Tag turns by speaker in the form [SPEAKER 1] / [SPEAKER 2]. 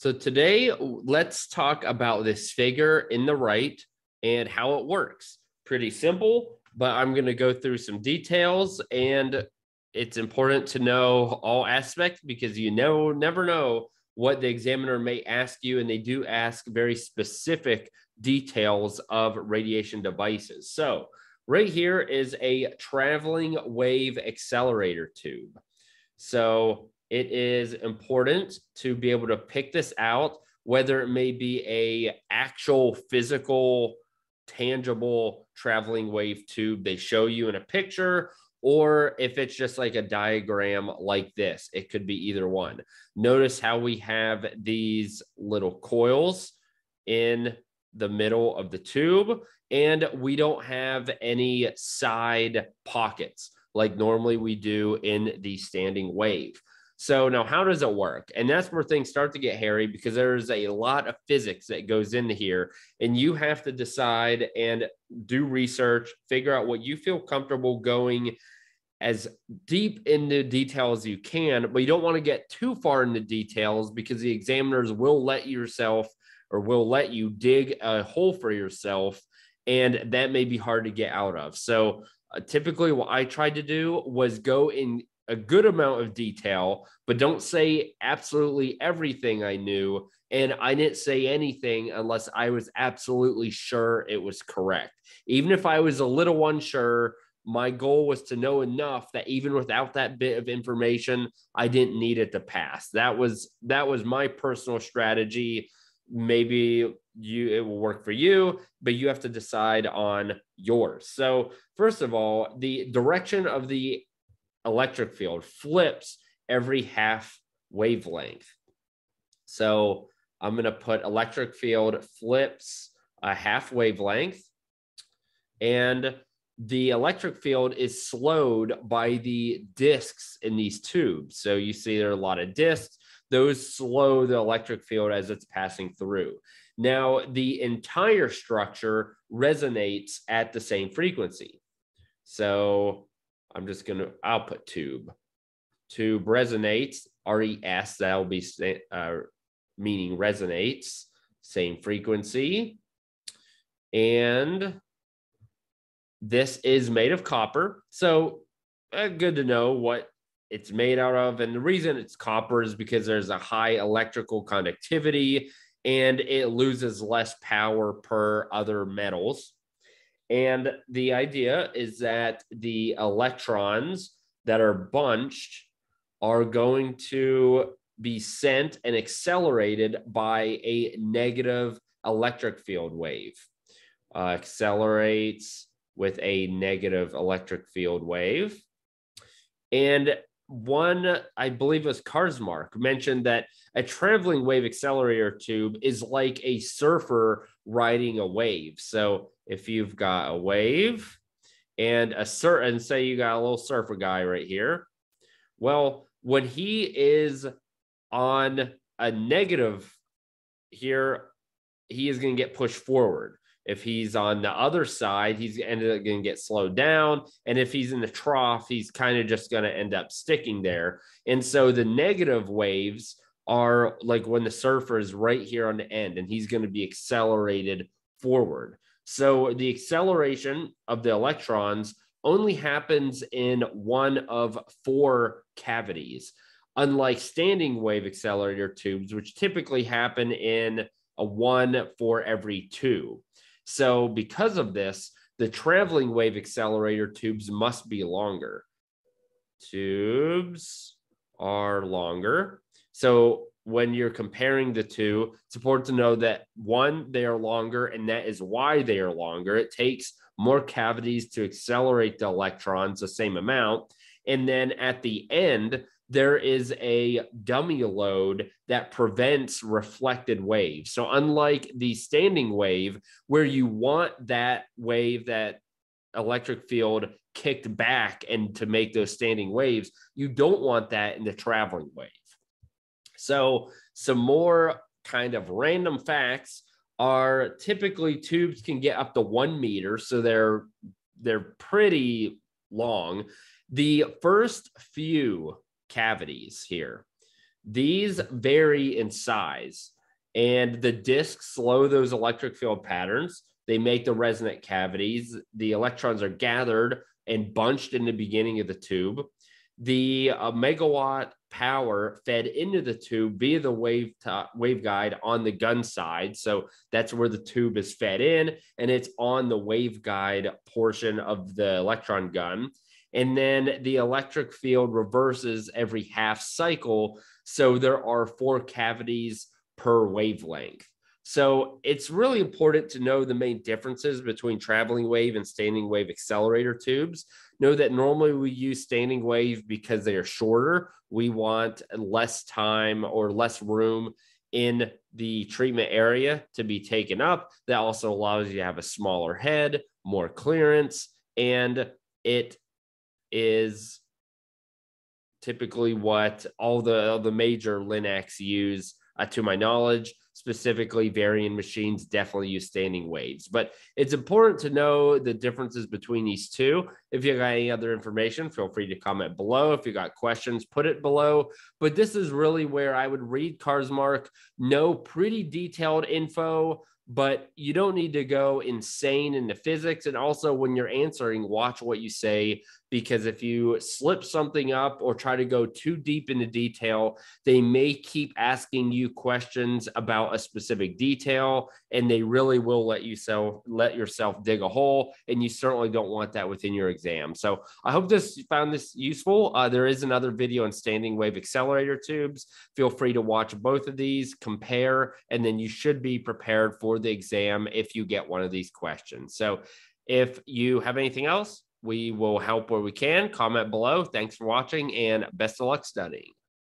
[SPEAKER 1] So today, let's talk about this figure in the right and how it works. Pretty simple, but I'm going to go through some details and it's important to know all aspects because you know never know what the examiner may ask you and they do ask very specific details of radiation devices. So, right here is a traveling wave accelerator tube. So, it is important to be able to pick this out whether it may be a actual physical tangible traveling wave tube they show you in a picture or if it's just like a diagram like this it could be either one. Notice how we have these little coils in the middle of the tube and we don't have any side pockets like normally we do in the standing wave so now how does it work? And that's where things start to get hairy because there's a lot of physics that goes into here and you have to decide and do research, figure out what you feel comfortable going as deep into detail as you can, but you don't want to get too far into details because the examiners will let yourself or will let you dig a hole for yourself and that may be hard to get out of. So uh, typically what I tried to do was go in a good amount of detail, but don't say absolutely everything I knew. And I didn't say anything unless I was absolutely sure it was correct. Even if I was a little unsure, my goal was to know enough that even without that bit of information, I didn't need it to pass. That was that was my personal strategy. Maybe you it will work for you, but you have to decide on yours. So, first of all, the direction of the electric field flips every half wavelength. So I'm going to put electric field flips a half wavelength. And the electric field is slowed by the discs in these tubes. So you see there are a lot of discs. Those slow the electric field as it's passing through. Now, the entire structure resonates at the same frequency. So I'm just going to, I'll put tube. Tube resonates, R E S, that'll be uh, meaning resonates, same frequency. And this is made of copper. So uh, good to know what it's made out of. And the reason it's copper is because there's a high electrical conductivity and it loses less power per other metals. And the idea is that the electrons that are bunched are going to be sent and accelerated by a negative electric field wave. Uh, accelerates with a negative electric field wave. And one, I believe it was Karzmark, mentioned that a traveling wave accelerator tube is like a surfer riding a wave. So if you've got a wave and a certain, say you got a little surfer guy right here. Well, when he is on a negative here, he is going to get pushed forward. If he's on the other side, he's ended up going to get slowed down. And if he's in the trough, he's kind of just going to end up sticking there. And so the negative waves are like when the surfer is right here on the end and he's going to be accelerated forward. So the acceleration of the electrons only happens in one of four cavities, unlike standing wave accelerator tubes, which typically happen in a one for every two. So, because of this, the traveling wave accelerator tubes must be longer. Tubes are longer. So, when you're comparing the two, it's important to know that one, they are longer, and that is why they are longer. It takes more cavities to accelerate the electrons the same amount. And then at the end, there is a dummy load that prevents reflected waves. So, unlike the standing wave, where you want that wave, that electric field kicked back and to make those standing waves, you don't want that in the traveling wave. So, some more kind of random facts are typically tubes can get up to one meter, so they're they're pretty long. The first few cavities here, These vary in size, and the discs slow those electric field patterns. They make the resonant cavities. The electrons are gathered and bunched in the beginning of the tube. The uh, megawatt power fed into the tube via the wave top, waveguide on the gun side. So that's where the tube is fed in, and it's on the waveguide portion of the electron gun. And then the electric field reverses every half cycle. So there are four cavities per wavelength. So it's really important to know the main differences between traveling wave and standing wave accelerator tubes. Know that normally we use standing wave because they are shorter. We want less time or less room in the treatment area to be taken up. That also allows you to have a smaller head, more clearance, and it is typically what all the all the major LINACs use, uh, to my knowledge. Specifically, Varian machines definitely use standing waves, but it's important to know the differences between these two. If you got any other information, feel free to comment below. If you got questions, put it below. But this is really where I would read Karzmark, know pretty detailed info but you don't need to go insane into physics. And also, when you're answering, watch what you say because if you slip something up or try to go too deep into detail, they may keep asking you questions about a specific detail and they really will let you so let yourself dig a hole and you certainly don't want that within your exam. So I hope this found this useful. Uh, there is another video on standing wave accelerator tubes. Feel free to watch both of these, compare, and then you should be prepared for the exam if you get one of these questions. So if you have anything else, we will help where we can. Comment below. Thanks for watching and best of luck studying.